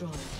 destroyed.